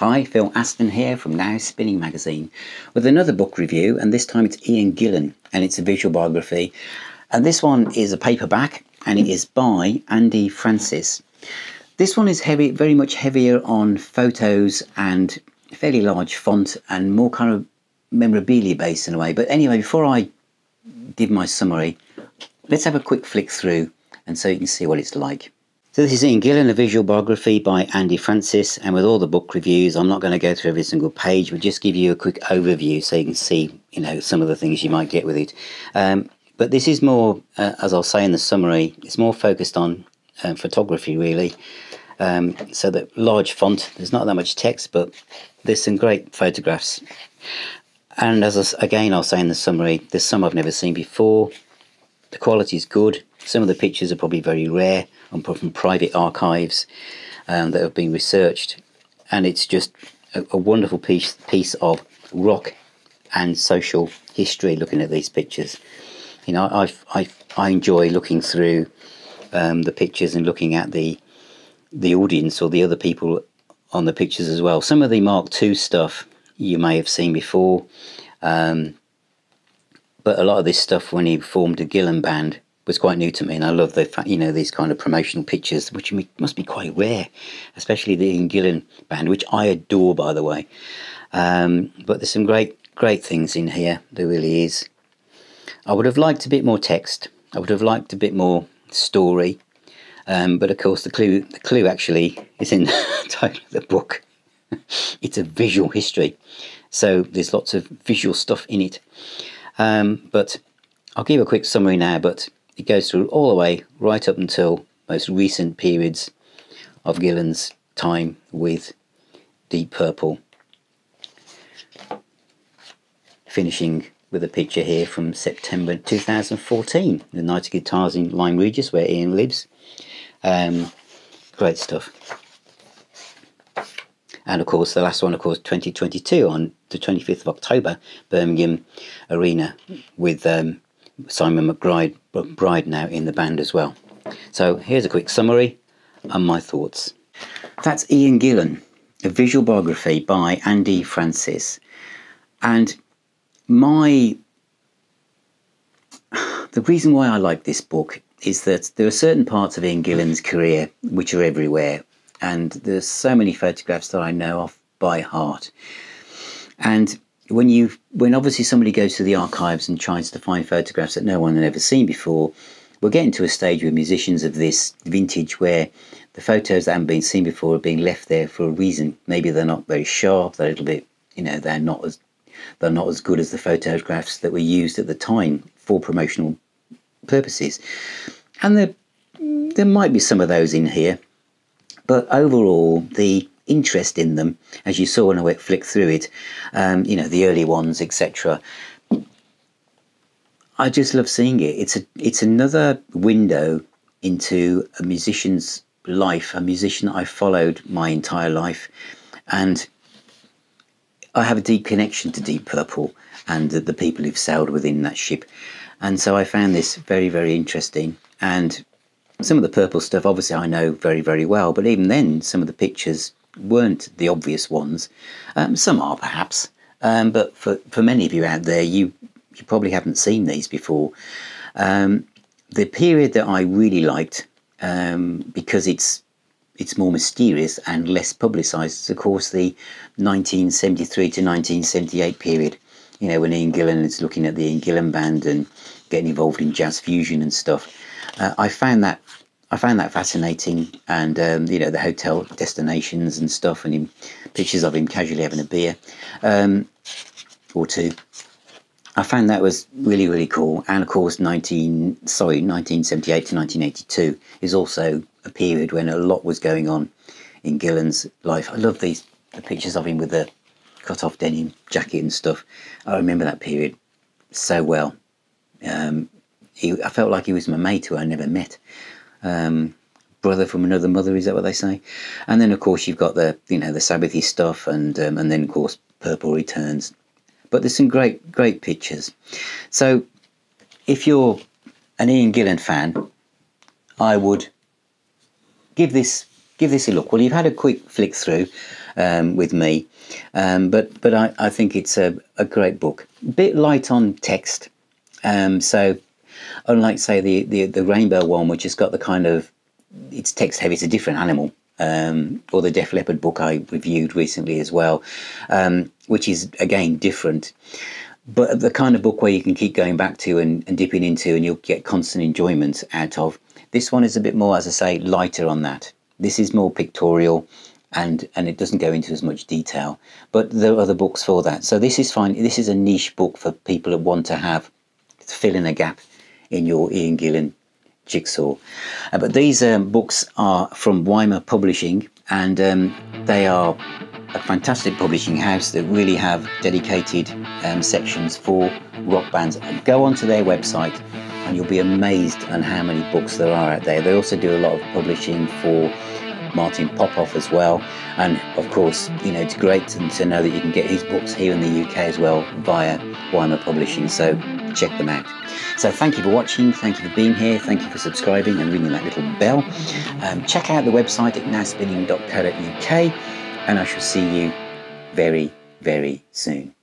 Hi, Phil Aston here from Now Spinning Magazine with another book review, and this time it's Ian Gillan and it's a visual biography. And this one is a paperback and it is by Andy Francis. This one is heavy, very much heavier on photos and fairly large font and more kind of memorabilia based in a way. But anyway, before I give my summary, let's have a quick flick through and so you can see what it's like. This is Ian Gillan, a visual biography by Andy Francis, and with all the book reviews, I'm not going to go through every single page, but just give you a quick overview so you can see, you know, some of the things you might get with it. Um, but this is more, uh, as I'll say in the summary, it's more focused on um, photography really. Um, so that large font, there's not that much text, but there's some great photographs. And as I, again, I'll say in the summary, there's some I've never seen before. The quality is good. Some of the pictures are probably very rare and from private archives um, that have been researched. And it's just a, a wonderful piece, piece of rock and social history looking at these pictures. You know, I, I, I enjoy looking through um, the pictures and looking at the the audience or the other people on the pictures as well. Some of the Mark II stuff you may have seen before, um, but a lot of this stuff when he formed the Gillan band was quite new to me, and I love the fact you know these kind of promotional pictures, which must be quite rare, especially the Ian Gillan band, which I adore, by the way. Um, but there's some great great things in here. There really is. I would have liked a bit more text. I would have liked a bit more story. Um, but of course, the clue the clue actually is in the title of the book. it's a visual history, so there's lots of visual stuff in it. Um, but I'll give a quick summary now. But it goes through all the way right up until most recent periods of Gillan's time with Deep Purple, finishing with a picture here from September 2014, the Night of Guitars in Lyme Regis, where Ian lives. Um, great stuff. And of course, the last one, of course, 2022 on the 25th of October, Birmingham Arena, with um, Simon McBride Bride now in the band as well. So here's a quick summary and my thoughts. That's Ian Gillan, a visual biography by Andy Francis. And my the reason why I like this book is that there are certain parts of Ian Gillan's career which are everywhere, and there's so many photographs that I know off by heart. And when you when obviously somebody goes to the archives and tries to find photographs that no one had ever seen before, we're getting to a stage with musicians of this vintage where the photos that haven't been seen before are being left there for a reason. Maybe they're not very sharp, they're a little bit, you know, they're not as they're not as good as the photographs that were used at the time for promotional purposes. And there, there might be some of those in here, but overall, the interest in them, as you saw when I went flick through it, um, you know, the early ones, etc. I just love seeing it. It's a, it's another window into a musician's life, a musician I followed my entire life, and I have a deep connection to Deep Purple and the, the people who've sailed within that ship. And so I found this very, very interesting. And some of the purple stuff, obviously, I know very, very well. But even then, some of the pictures weren't the obvious ones. Um, some are, perhaps. Um, but for, for many of you out there, you, you probably haven't seen these before. Um, the period that I really liked, um, because it's it's more mysterious and less publicised. is of course the 1973 to 1978 period. You know when Ian Gillan is looking at the Ian Gillan band and getting involved in jazz fusion and stuff. Uh, I found that I found that fascinating, and um, you know the hotel destinations and stuff, and him, pictures of him casually having a beer um, or two. I found that was really really cool, and of course, nineteen sorry, nineteen seventy eight to nineteen eighty two is also a period when a lot was going on in Gillan's life. I love these the pictures of him with the cut off denim jacket and stuff. I remember that period so well. Um, he, I felt like he was my mate who I never met. Um, brother from another mother, is that what they say? And then of course you've got the you know the Sabbathy stuff, and um, and then of course Purple Returns. But there's some great great pictures. So if you're an Ian Gillan fan, I would give this give this a look. Well, you've had a quick flick through. um, with me. Um, but but I, I think it's a, a great book. Bit light on text. Um, so unlike say the, the the rainbow one, which has got the kind of it's text heavy, it's a different animal. Um, or the Def Leppard book I reviewed recently as well, um, which is again different but the kind of book where you can keep going back to and, and, dipping into and you'll get constant enjoyment out of. This one is a bit more, as I say, lighter on that. This is more pictorial and and it doesn't go into as much detail. But there are other books for that. So this is fine. This is a niche book for people that want to have fill in a gap in your Ian Gillan jigsaw. Uh, but these um, books are from Wymer Publishing and um, they are a fantastic publishing house that really have dedicated um, sections for rock bands. Go onto their website and you'll be amazed on how many books there are out there. They also do a lot of publishing for Martin Popoff as well. And of course, you know, it's great to, to know that you can get his books here in the UK as well via Wymer Publishing. So check them out. So thank you for watching, thank you for being here, thank you for subscribing and ringing that little bell. Um, check out the website at nowspinning.co.uk and I shall see you very, very soon.